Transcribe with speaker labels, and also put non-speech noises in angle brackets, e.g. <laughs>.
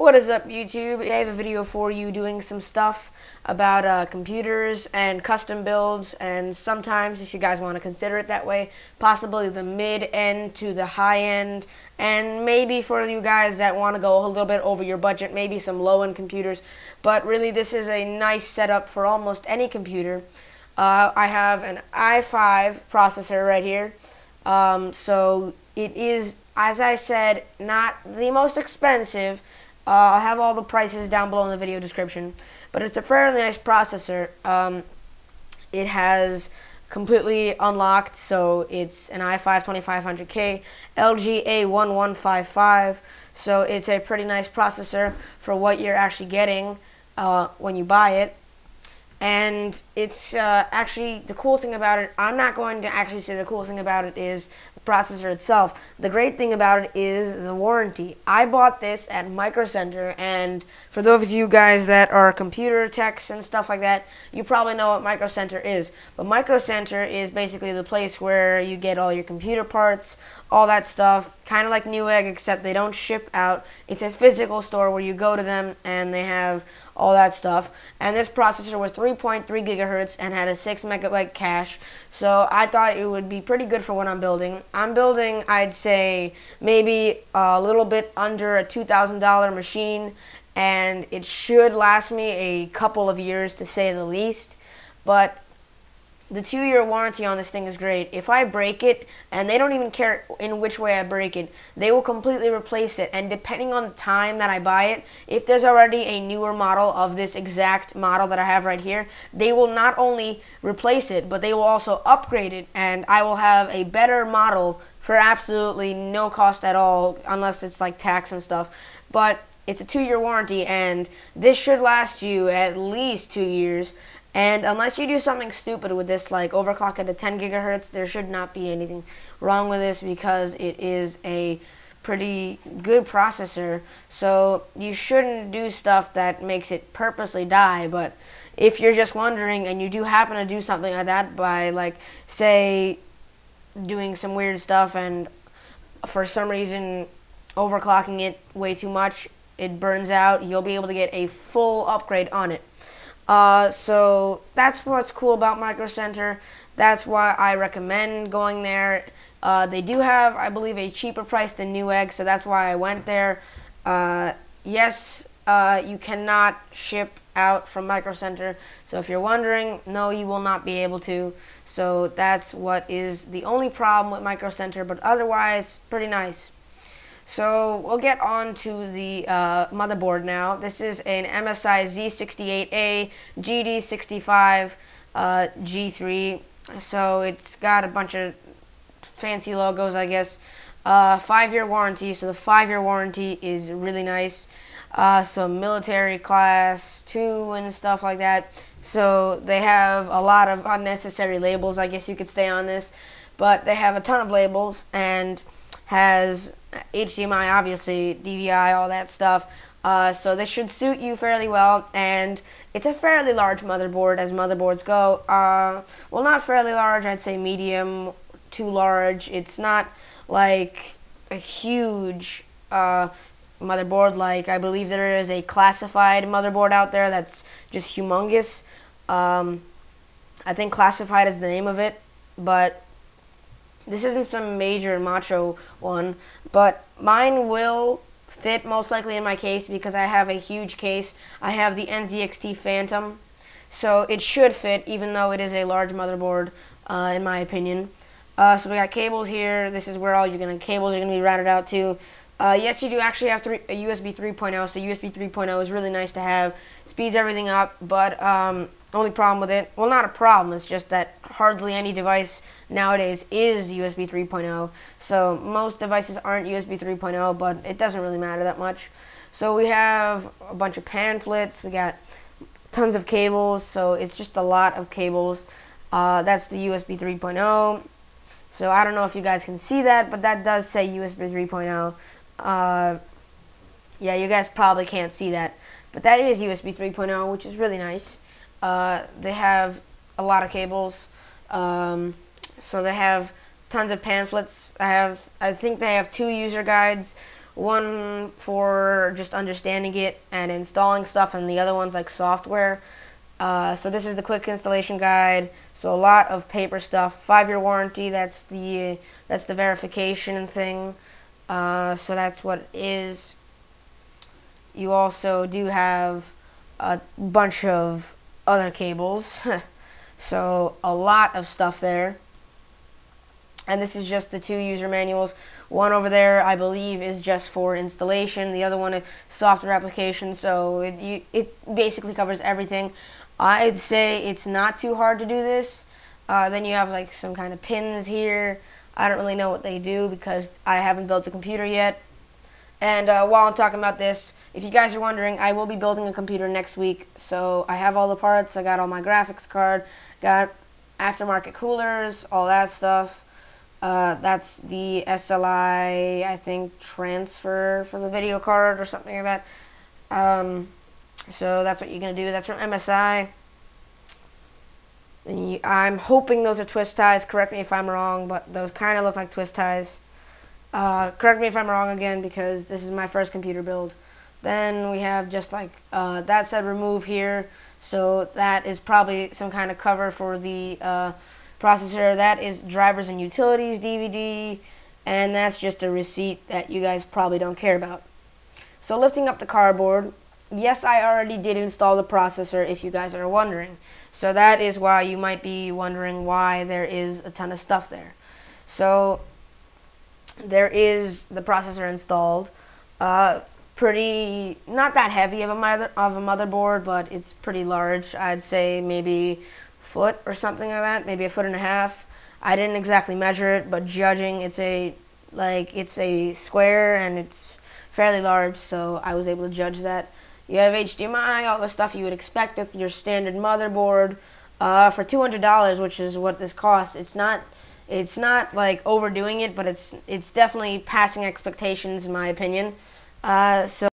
Speaker 1: What is up YouTube? I have a video for you doing some stuff about uh, computers and custom builds and sometimes if you guys want to consider it that way possibly the mid end to the high end and maybe for you guys that want to go a little bit over your budget maybe some low end computers but really this is a nice setup for almost any computer. Uh, I have an i5 processor right here um, so it is as I said not the most expensive uh, I'll have all the prices down below in the video description. But it's a fairly nice processor. Um, it has completely unlocked, so it's an i5 2500K LG A1155. So it's a pretty nice processor for what you're actually getting uh, when you buy it. And it's uh, actually the cool thing about it. I'm not going to actually say the cool thing about it is processor itself. The great thing about it is the warranty. I bought this at Micro Center, and for those of you guys that are computer techs and stuff like that, you probably know what Micro Center is. But Micro Center is basically the place where you get all your computer parts, all that stuff, kind of like Newegg, except they don't ship out. It's a physical store where you go to them and they have all that stuff. And this processor was 3.3 gigahertz and had a 6 megabyte cache. So I thought it would be pretty good for what I'm building. I'm building, I'd say, maybe a little bit under a $2,000 machine. And it should last me a couple of years to say the least. But the two year warranty on this thing is great. If I break it, and they don't even care in which way I break it, they will completely replace it. And depending on the time that I buy it, if there's already a newer model of this exact model that I have right here, they will not only replace it, but they will also upgrade it. And I will have a better model for absolutely no cost at all, unless it's like tax and stuff. But it's a two year warranty, and this should last you at least two years. And unless you do something stupid with this, like overclock it to 10 gigahertz, there should not be anything wrong with this because it is a pretty good processor. So you shouldn't do stuff that makes it purposely die. But if you're just wondering and you do happen to do something like that by, like, say, doing some weird stuff and for some reason overclocking it way too much, it burns out, you'll be able to get a full upgrade on it. Uh, so that's what's cool about Micro Center. That's why I recommend going there. Uh, they do have, I believe, a cheaper price than Newegg, so that's why I went there. Uh, yes, uh, you cannot ship out from Micro Center. So if you're wondering, no, you will not be able to. So that's what is the only problem with Micro Center, but otherwise, pretty nice. So we'll get on to the uh, motherboard now. This is an MSI Z68A GD65 uh, G3. So it's got a bunch of fancy logos, I guess. Uh, five-year warranty. So the five-year warranty is really nice. Uh, some military class two and stuff like that. So they have a lot of unnecessary labels, I guess you could stay on this. But they have a ton of labels and has HDMI, obviously, DVI, all that stuff. Uh, so this should suit you fairly well, and it's a fairly large motherboard as motherboards go. Uh, well, not fairly large, I'd say medium to large. It's not like a huge uh, motherboard like I believe there is a classified motherboard out there that's just humongous. Um, I think classified is the name of it, but this isn't some major macho one, but mine will fit most likely in my case because I have a huge case. I have the NZXT Phantom, so it should fit even though it is a large motherboard uh, in my opinion. Uh, so we got cables here. This is where all your gonna cables are gonna be routed out to. Uh, yes, you do actually have three, a USB 3.0, so USB 3.0 is really nice to have. Speeds everything up, but um, only problem with it, well, not a problem, it's just that hardly any device nowadays is USB 3.0. So most devices aren't USB 3.0, but it doesn't really matter that much. So we have a bunch of pamphlets, we got tons of cables, so it's just a lot of cables. Uh, that's the USB 3.0. So I don't know if you guys can see that, but that does say USB 3.0. Uh, yeah, you guys probably can't see that, but that is USB 3.0, which is really nice. Uh, they have a lot of cables, um, so they have tons of pamphlets. I have, I think they have two user guides, One for just understanding it and installing stuff, and the other one's like software. Uh, so this is the quick installation guide. So a lot of paper stuff. Five-year warranty. That's the that's the verification thing. Uh, so that's what it is. You also do have a bunch of other cables. <laughs> so a lot of stuff there. And this is just the two user manuals. One over there, I believe, is just for installation. The other one is software application. So it, you, it basically covers everything. I'd say it's not too hard to do this. Uh, then you have like some kind of pins here. I don't really know what they do because I haven't built a computer yet. And uh, while I'm talking about this, if you guys are wondering, I will be building a computer next week. So I have all the parts. I got all my graphics card, got aftermarket coolers, all that stuff. Uh, that's the SLI, I think, transfer for the video card or something like that. Um, so that's what you're going to do. That's from MSI. I'm hoping those are twist ties. Correct me if I'm wrong, but those kind of look like twist ties. Uh, correct me if I'm wrong again because this is my first computer build. Then we have just like uh, that said remove here. So that is probably some kind of cover for the uh, processor. That is drivers and utilities DVD. And that's just a receipt that you guys probably don't care about. So lifting up the cardboard, yes, I already did install the processor if you guys are wondering. So that is why you might be wondering why there is a ton of stuff there. So there is the processor installed. Uh, pretty, not that heavy of a mother of a motherboard, but it's pretty large. I'd say maybe foot or something like that, maybe a foot and a half. I didn't exactly measure it, but judging, it's a like it's a square and it's fairly large, so I was able to judge that. You have HDMI, all the stuff you would expect with your standard motherboard. Uh, for two hundred dollars, which is what this costs, it's not it's not like overdoing it, but it's it's definitely passing expectations in my opinion. Uh, so.